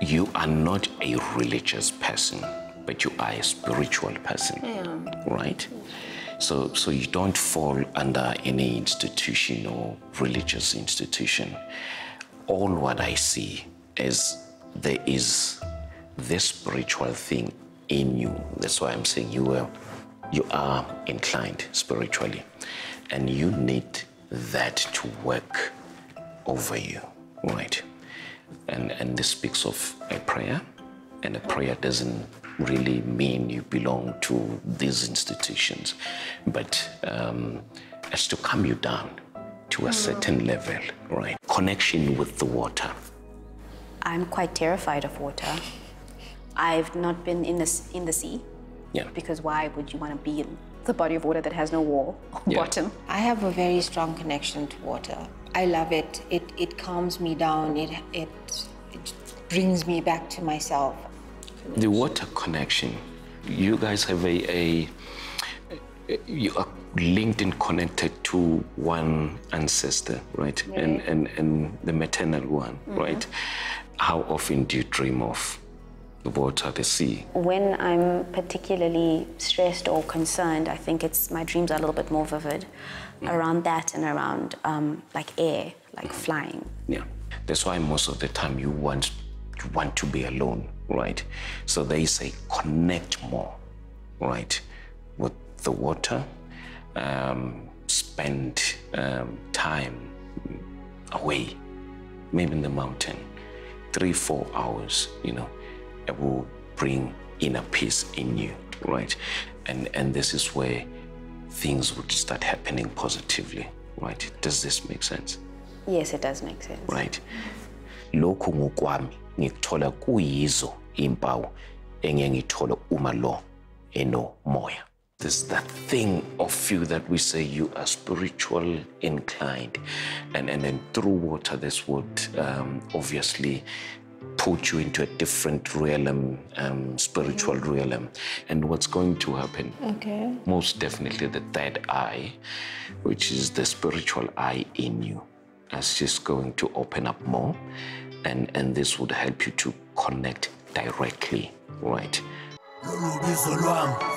You are not a religious person, but you are a spiritual person, right? So, so you don't fall under any institution or religious institution. All what I see is there is this spiritual thing in you. That's why I'm saying you are, you are inclined spiritually, and you need that to work over you, right? And and this speaks of a prayer, and a prayer doesn't really mean you belong to these institutions, but um, as to calm you down to a certain level, right? Connection with the water. I'm quite terrified of water. I've not been in the, in the sea Yeah. because why would you want to be in the body of water that has no wall or Yeah. bottom? I have a very strong connection to water. I love it. It it calms me down. It it it brings me back to myself. The water connection. You guys have a, a you are linked and connected to one ancestor, right? And, and and the maternal one, mm-hmm. right? How often do you dream of the water, the sea? When I'm particularly stressed or concerned, I think it's my dreams are a little bit more vivid around that and around um, like air, like flying. Yeah. That's why most of the time you want you want to be alone, right? So they say connect more, right, with the water. Um, spend um, time away, maybe in the mountain, three, four hours. You know, it will bring inner peace in you, right? And and this is where things would start happening positively, right? Does this make sense? Yes, it does make sense. right lokhu ngokwami ngikuthola kuyizo impawu engeke ngithole uma lo enomoya there's that thing of you that we say you are spiritual inclined and and then through water this would um, obviously put you into a different realm um, spiritual realm and what's going to happen Okay. most definitely the third eye, which is the spiritual eye in you, is just going to open up more, and and this would help you to connect directly, right? Lolu bizo lwami